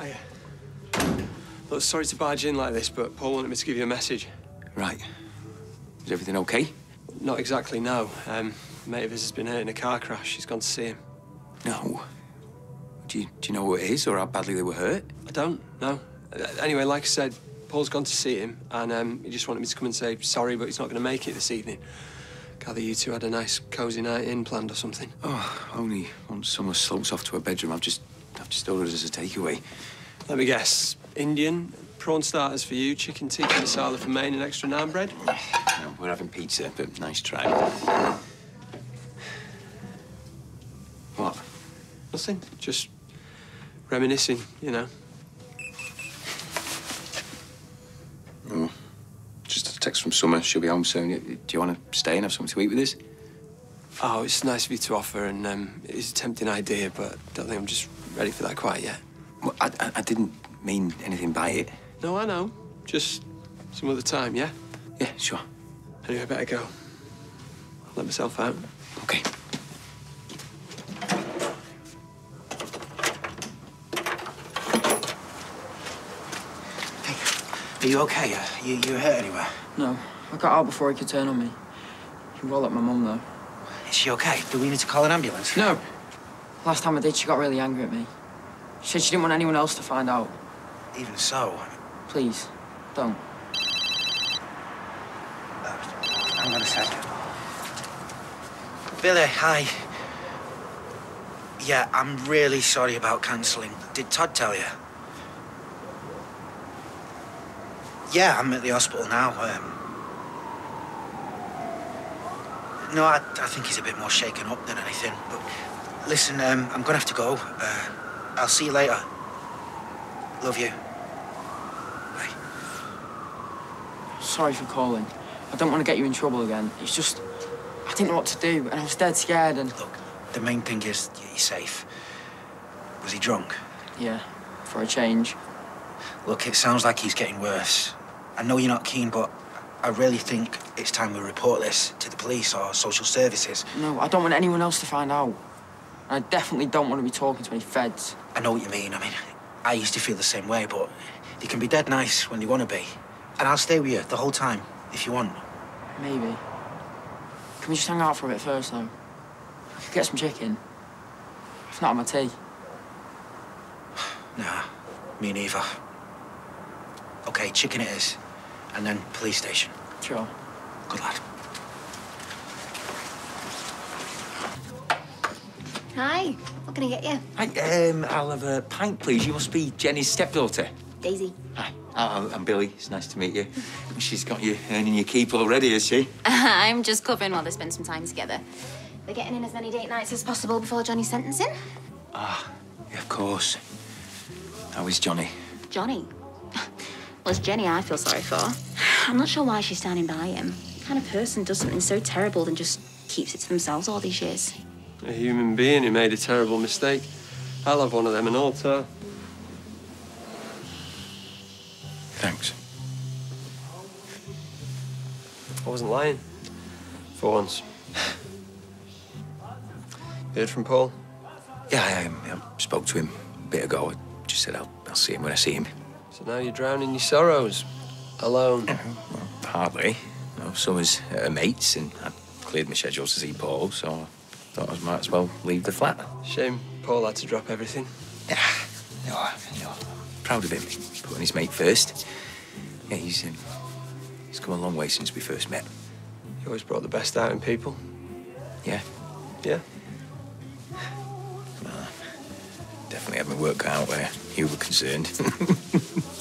Hiya. Look, sorry to barge in like this, but Paul wanted me to give you a message. Right. Is everything okay? Not exactly, no. Um, a mate of his has been hurt in a car crash. He's gone to see him. No. Do you, do you know what it is or how badly they were hurt? I don't, no. Uh, anyway, like I said, Paul's gone to see him, and um, he just wanted me to come and say sorry, but he's not going to make it this evening. Gather you two had a nice, cosy night in planned or something. Oh, only once someone slopes off to a bedroom, I've just, I've just ordered as a takeaway. Let me guess. Indian, prawn starters for you, chicken tikka masala for me, and extra naan bread? No, we're having pizza, but nice try. What? Nothing. Just reminiscing, you know. Oh, just a text from Summer. She'll be home soon. Do you want to stay and have something to eat with us? Oh, it's nice of you to offer, and um, it's a tempting idea, but I don't think I'm just ready for that quite yet. Well, I, I, I didn't mean anything by it. No, I know. Just some other time, yeah? Yeah, sure. Anyway, I better go. I'll let myself out. Okay. Are you okay? Uh, You, you hurt anywhere? No, I got out before he could turn on me. He rolled up my mum, though. Is she okay? Do we need to call an ambulance? No. Last time I did, she got really angry at me. She said she didn't want anyone else to find out. Even so, Please, don't. uh, hang on a sec. Billy, hi. Yeah, I'm really sorry about cancelling. Did Todd tell you? Yeah, I'm at the hospital now. Um, no, I, I think he's a bit more shaken up than anything. But listen, um, I'm gonna have to go. Uh, I'll see you later. Love you. Bye. Sorry for calling. I don't want to get you in trouble again. It's just, I didn't know what to do, and I was dead scared, and... Look, the main thing is you're safe. Was he drunk? Yeah, for a change. Look, it sounds like he's getting worse. I know you're not keen, but I really think it's time we report this to the police or social services. No, I don't want anyone else to find out. And I definitely don't want to be talking to any feds. I know what you mean. I mean, I used to feel the same way, but they can be dead nice when they want to be. And I'll stay with you the whole time, if you want. Maybe. Can we just hang out for a bit first, though? I could get some chicken. If not, my tea. Nah, me neither. Okay, chicken it is. And then police station. Sure. Good lad. Hi, what can I get you? Hi, um, I'll have a pint, please. You must be Jenny's stepdaughter. Daisy. Hi, I'm I'm Billy. It's nice to meet you. She's got you earning your keep already, has she? I'm just covering while they spend some time together. They're getting in as many date nights as possible before Johnny's sentencing. Yeah, of course. How is Johnny? Johnny. Well, it's Jenny I feel sorry for. I'm not sure why she's standing by him. What kind of person does something so terrible and just keeps it to themselves all these years? A human being who made a terrible mistake. I'll have one of them all, too. Thanks. I wasn't lying. For once. Heard from Paul? Yeah, I, um, I spoke to him a bit ago. I just said I'll, I'll see him when I see him. So now you're drowning your sorrows. Alone. Hardly. You know, Summer's at her mates, and I'd cleared my schedule to see Paul, so I thought I might as well leave the flat. Shame Paul had to drop everything. Yeah, no, know, proud of him, putting his mate first. Yeah, he's, um, he's come a long way since we first met. He always brought the best out in people. Yeah, Yeah. definitely had my work cut out where you were concerned.